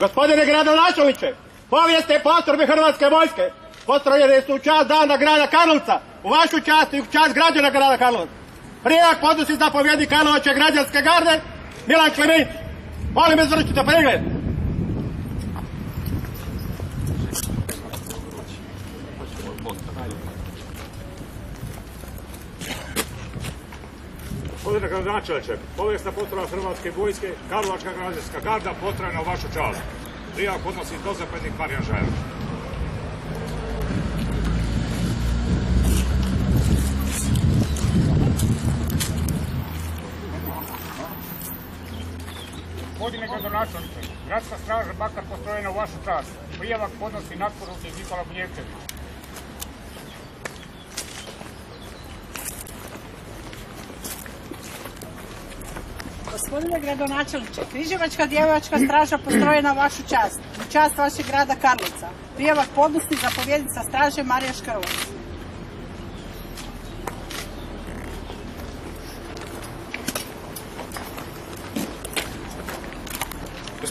Gospodine gradonačelniče, povijesne postrojbe Hrvatske vojske postrojene su u čast dana grada Karlovca, u vašu čast i u čast građana grada Karlovca. Prijak podnosi zapovjednik Karlovače građanske garde, Milan Klemenć. Molim izvršite pregled. Gospodine gradonačelniče, povijesna postrojba Hrvatske vojske, Karlovačka građanska garda postrojena u vašu čast. Prijak podnosi dozapadnik Marijan Žajev. Gospodine gradonačelniče, gradska straža Bakar postrojena u vašu čast. Prijavak podnosi natporučnik Nikola Buljevčević. Gospodine gradonačelniče, Križevačka djevojačka straža postrojena u vašu čast, u čast vašeg grada Karlovca. Prijavak podnosi zapovjednica straže Marija Škrlovac.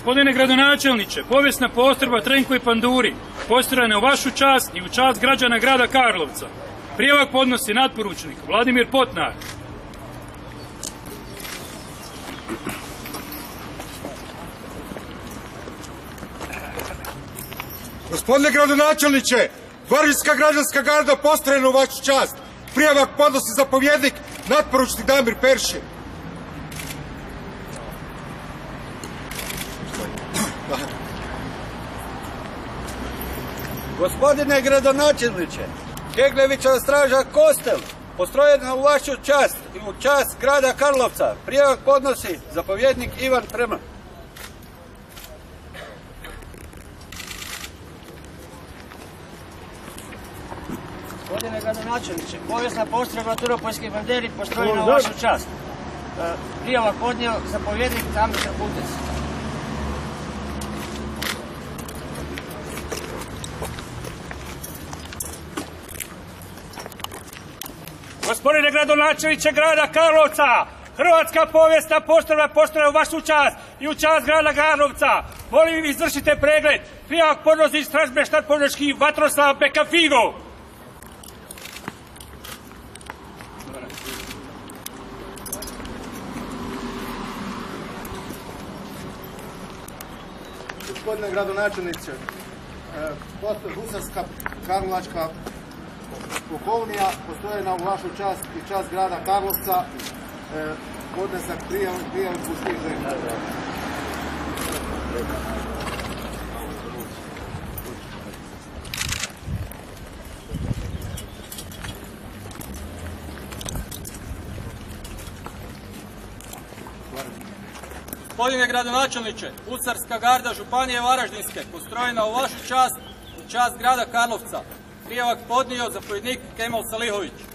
Gospodine gradonačelniče, povijesna postrojba Trenko i Panduri, postrojena u vašu čast i u čast građana grada Karlovca. Prijavak podnosi natporučnik Vladimir Potnar. Gospodine gradonačelniče, Varijska građanska garda postrojena u vašu čast Prijavak podnosi zapovjednik natporučnik Damir Peršin. Gospodine gradonačelniče, Kegljevića straža Kostel, postrojena u vašu čast i u čast grada Karlovca, prijavak podnosi zapovjednik Ivan Prema. Gospodine gradonačelniče, povijesna postrojba Turopoljski banderi postrojena u vašu čast. E, Prijava podnio zapovjednik Damir Putec. Gospodine gradonačelniče grada Karlovca, Hrvatska povijesna postrojba postrojena u vašu čast i u čast grada Karlovca. Molim izvršite pregled. Prijavak podnosi stražbe štatpoljski Vatroslav Bekafigo. Gospodine gradonačelniče, e, postoji Husarska Karlovačka pukovnija postojena u vašu čast i čast grada Karlovca. E, Podnesak prijav, prijav stiže. Gospodine gradonačelniče, Hucarska garda Županije Varaždinske, postrojena u vašu čast i čast grada Karlovca. Prijavak podnio zapovjednik Kemal Salihović.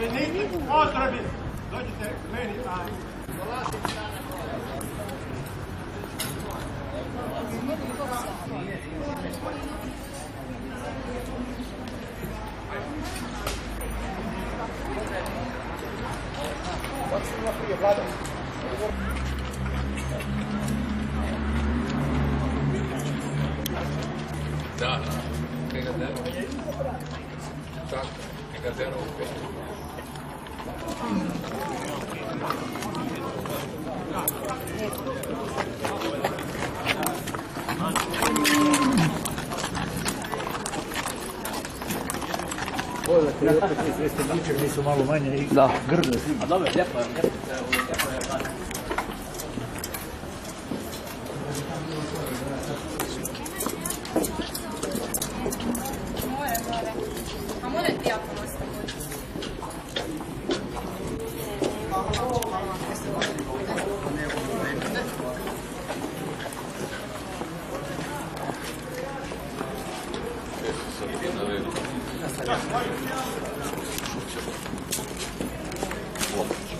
Outra vez. Dois de três. Many Pode ser Zapovjednik, postrojbi. Dođite k meni, a A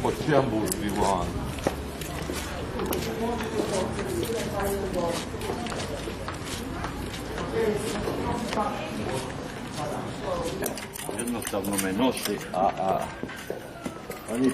Possiamo urlare. Jednostavno me nosi, a, a, a ni